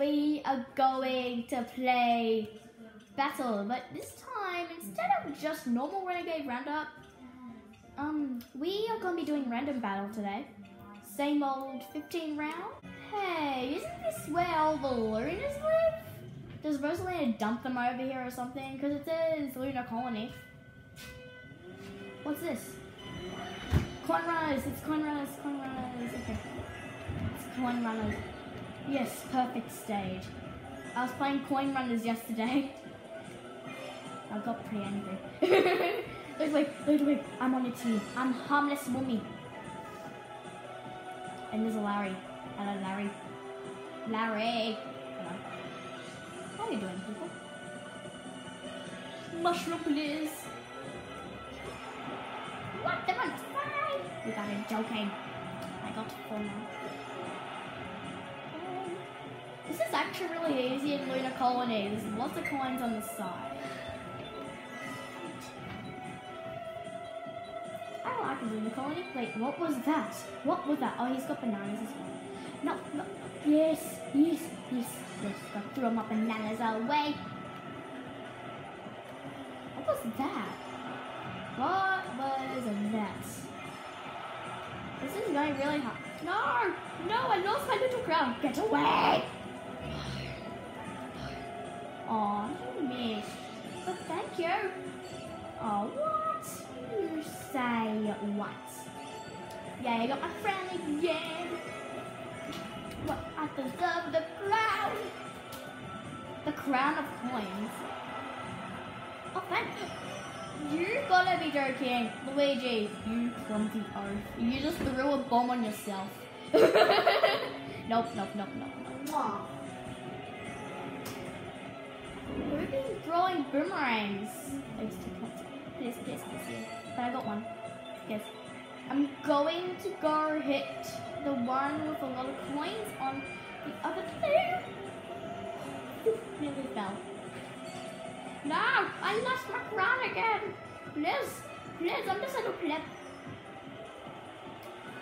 we are going to play battle, but this time instead of just normal renegade roundup, um, we are going to be doing random battle today. Same old 15 round. Hey, isn't this where all the Lumas live? Does Rosalina dump them over here or something? Because it says Lunar Colony. What's this? Coin runners, it's coin runners, coin runners. Okay. It's coin runners. Yes, perfect stage. I was playing coin runners yesterday. I got pretty angry. look, wait, I'm on your team. I'm harmless mummy. And there's a Larry. Hello, Larry. Larry. Hello. How are you doing, people? Mushroom, please. What the fine? You got it, joking. I got four now. Actually really easy in Lunar Colony. There's lots of coins on the side. I like Lunar Colony. Wait, what was that? What was that? Oh, he's got bananas as well. No, no. Yes, yes, yes, yes. Got throw my bananas away. What was that? What was that? This is going really hard. No! No, I lost my little crown. Get away! You missed. But thank you. Oh, what? You say what? Yeah, I got my friend again. What? I deserve the crown. The crown of coins. Oh, thank you. You gotta be joking. Luigi, you clumsy oaf. You just threw a bomb on yourself. nope, nope, nope, nope, nope. Been throwing boomerangs. Please, please, please, please. But I got one. Yes. I'm going to go hit the one with a lot of coins on the other two. Nearly fell. No, I lost my crown again. Liz, Liz, I'm just a little pleb.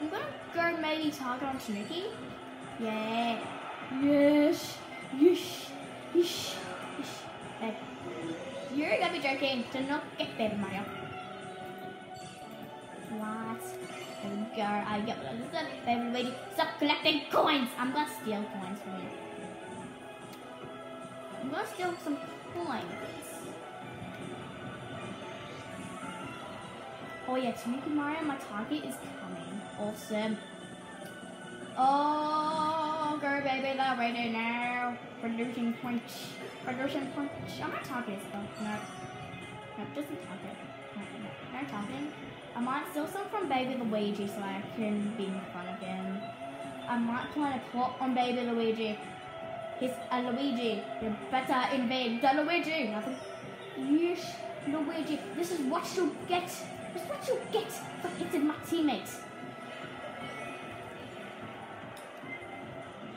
I'm gonna go maybe target on Tanuki. Yeah. Yes. Yes. Yes. Yes. Hey. You're gonna be joking. Do not get Baby Mario. What? Go. I get what I said. Baby lady, stop collecting coins. I'm gonna steal coins from you. I'm gonna steal some coins. Oh yeah, Tanuki Mario, my target is coming. Awesome. Oh, go baby, they're ready now. Producing punch. My target is though. No. No, just a target. No, no, no target. I might steal some from Baby Luigi so I can be front again. I might plan a plot on Baby Luigi. He's a Luigi. You better invade the Luigi. Nothing. Yes, Luigi. This is what you get. This is what you get for hitting my teammates.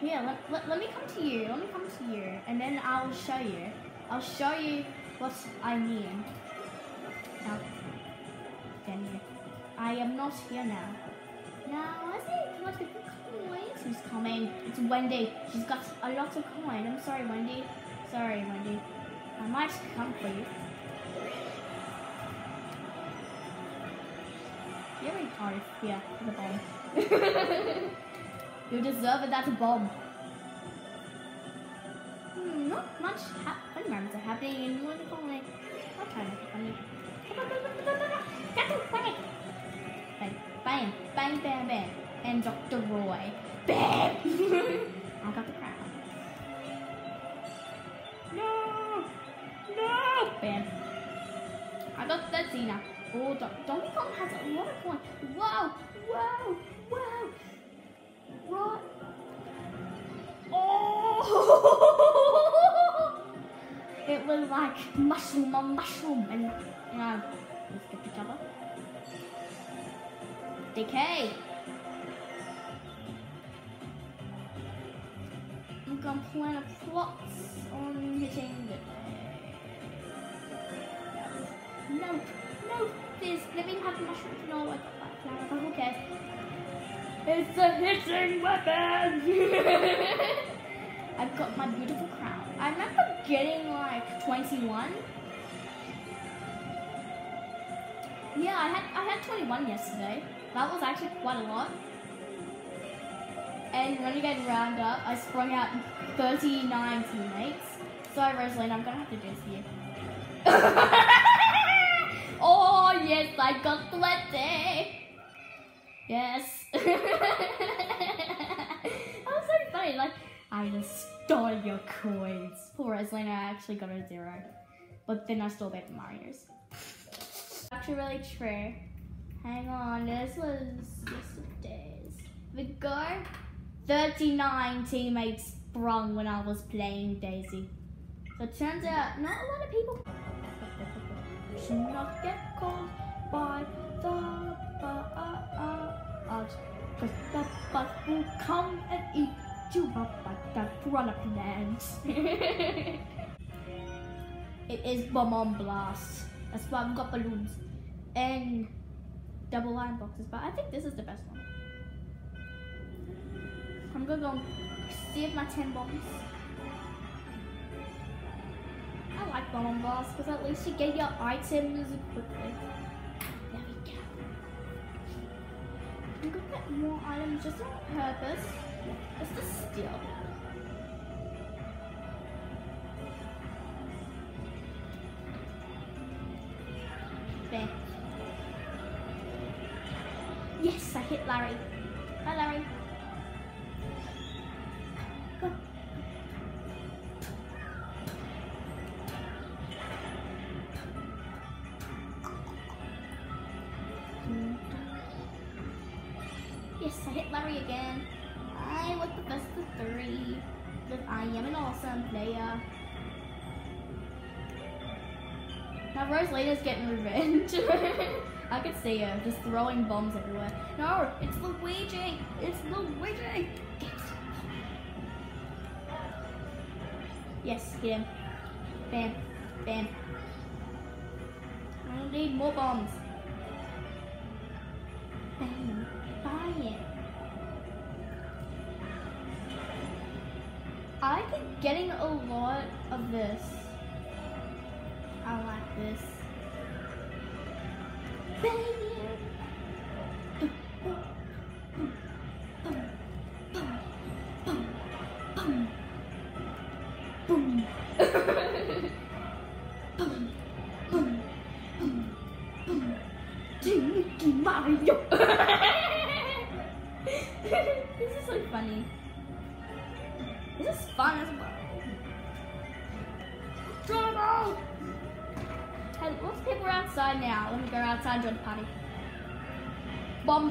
Here, let, let, let me come to you. Let me come to you. And then I'll show you. I'll show you what I mean. Now, then. I am not here now. Now, I think what coins who's coming. It's Wendy. She's got a lot of coin. I'm sorry, Wendy. Sorry, Wendy. I might come for you. You're hard. Yeah, the bomb. you deserve it. That's a bomb. Not much ha- funny moments are happening in one kind of funny? That's so funny. Bang, bang, bang, bang, bang. And Dr. Roy. Bam! I got the crown. No! No! Bam. I got the Xena. Oh, Don- Donkey Kong has a lot of coins. Whoa! Whoa! Whoa! What? Oh! like mushroom on mushroom. And, you know, let's get each other. Decay. I'm gonna plan a plot on hitting the. No, no, this living happy mushroom. No, I got that flower, but who cares? It's a hitting weapon! I've got my beautiful crown. I remember getting like 21. Yeah, I had I had 21 yesterday. That was actually quite a lot. And Renegade Roundup, I sprung out 39 teammates. Sorry, Rosaline, I'm gonna have to do this here. oh, yes, I got 20. Yes. that was so funny. Like, I just stole your coins. Poor Rosaline, I actually got a zero. But then I stole Paper Mario's. Actually, really true. Hang on, this was yesterday's. We go 39 teammates sprung when I was playing Daisy. So it turns out not a lot of people should not get caught by the bus. Cause the uh, uh, bus will come and eat it is Bomb Blast. That's why I've got balloons. And double line boxes, but I think this is the best one. I'm gonna go if my 10 bombs. I like bomb blast because at least you get your items quickly. There we go. I'm gonna get more items just on purpose. Just to steal. There. Yes, I hit Larry. Hi, Larry. Yes, I hit Larry again. I was the best of three. I am an awesome player. Now Rosalina's getting revenge. I could see her just throwing bombs everywhere. No, it's Luigi! It's Luigi! Get Yes, hit him. Bam, bam. I need more bombs. Bam, buy it. I think getting a lot of this. I like this. Boom. Boom.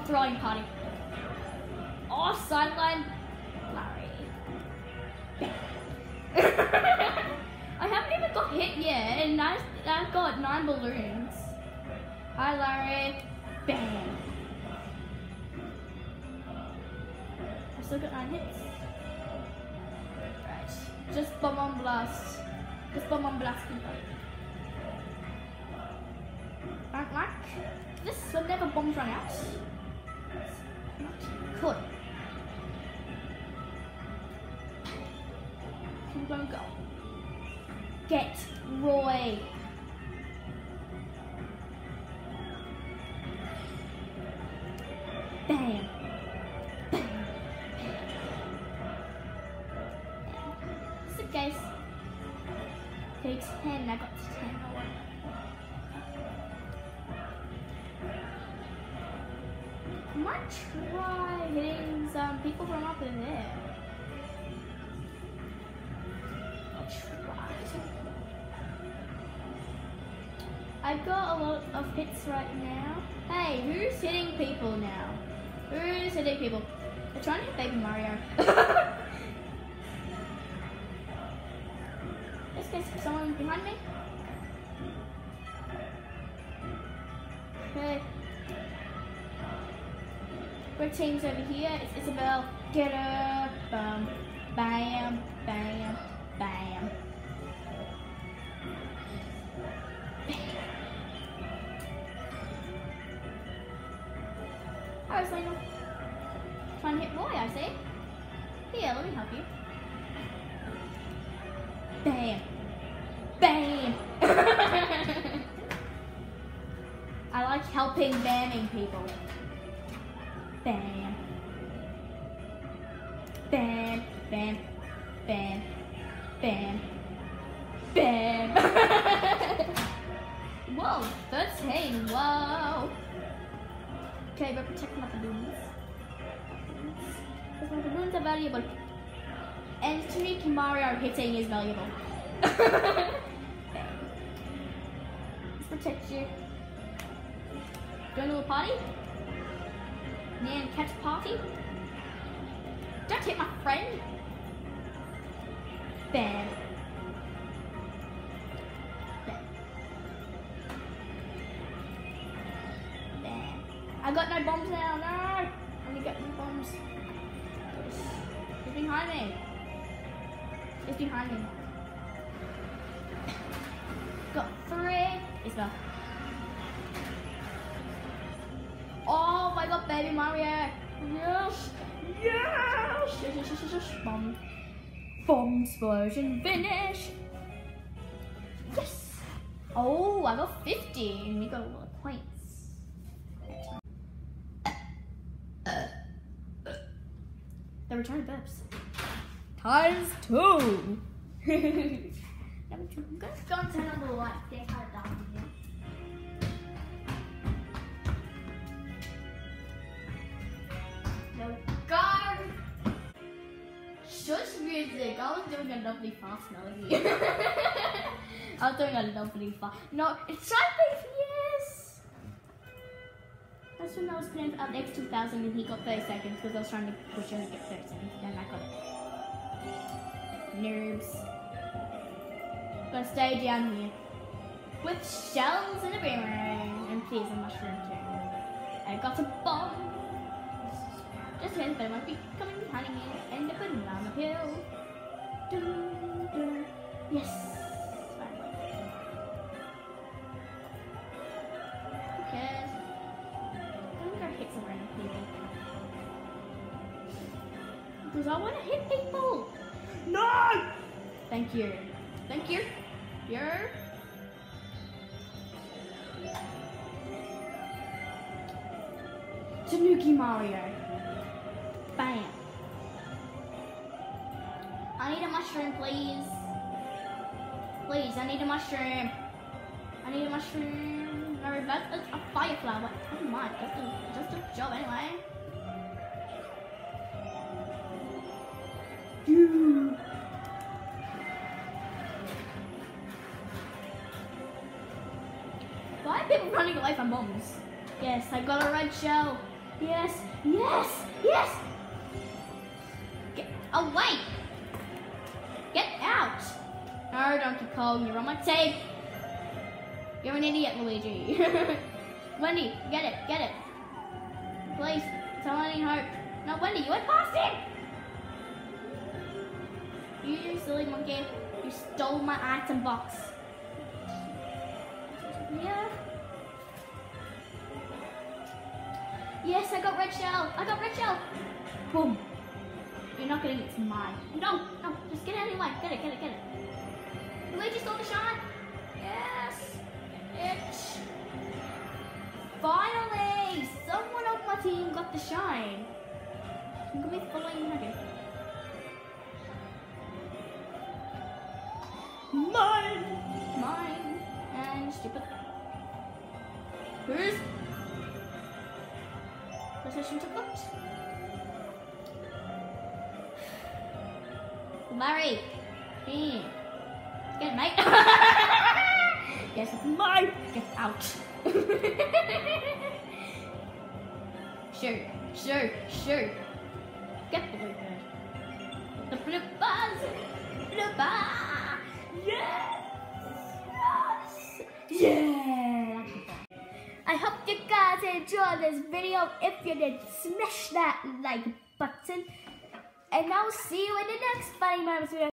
throwing party. Oh, sideline. Larry. I haven't even got hit yet, and I, I've got nine balloons. Hi, Larry. Bam. I still got nine hits. Right. Just bomb on blast. Just bomb on blast people. Don't like this, so never bombs run out. Good. Gonna go. Get Roy. Might try hitting some people from up in there. I'll try. I've got a lot of hits right now. Hey, who's hitting people now? Who's hitting people? They're trying to hit Baby Mario. Let's get someone behind me. Okay. Red team's over here. It's Isabelle. Get her. Bam. Bam. Bam. Bam. Hi, Selena. Trying to hit Roy, I see. Here, let me help you. Bam. Bam. I like helping bamming people. Bam. Bam. Bam. Bam. Bam. Bam. Whoa, 13. Whoa. Okay, we're protecting my balloons. Because my balloons are valuable. And to me, Mario hitting is valuable. Let's protect you. Join a little party? Man, catch party? Don't hit my friend. Bam. I got no bombs now, no! I only got no bombs. It's behind me. It's behind me. Got three. It's my god, baby Mario. Yes. Yes. Yes, yes, yes, yes, yes. Bomb. Bomb explosion finish. Yes. Oh, I got 50 and we got a lot of points. The return burps. Times two. Number two. I'm gonna turn on the light. Get kind of dark Shush music. I was doing a lovely fast melody. I was doing a lovely fast. No, it's Sharpie. Yes. That's when I was playing up next 2000 and he got 30 seconds because I was trying to push him to get 30 seconds. Then I got it. Nerves. Gonna stay down here. With shells and a boomerang. And please a mushroom too. I got a bomb. Just hit, it might be coming me. And a banana peel. Dun, dun. Yes. I'm gonna hit some people. Because I want to hit people. No! Thank you. Thank you. You're. Tanuki Mario. Mushroom, please. Please, I need a mushroom. I need a mushroom. No, that's a, a fire flower. Never mind. Just a, just a job anyway. Why are people running away from bombs? Yes, I got a red shell. Yes, yes, yes. Get away. No, Donkey Kong, you're on my tape. You're an idiot, Luigi. Wendy, get it, get it. Please, tell need hope. No, Wendy, you went past it. You silly monkey. You stole my item box. Yeah. Yes, I got red shell. I got red shell. Boom. You're not getting it. It's mine. No, no. Just get it anyway. Get it, get it, get it. Luigi stole the shot. Yes. It. Finally, someone on my team got the shine. I'm gonna be following Nugget. Mine. Mine. And stupid. Who's? PlayStation took it. Larry. Hey. Hmm. It, mate. yes, it's mine. Get out. sure, sure, sure. Get the blue bird. The blue buzz. Blue buzz. Yes. Yes. Yeah. I hope you guys enjoyed this video. If you did, smash that like button. And I'll see you in the next Funny Moments video.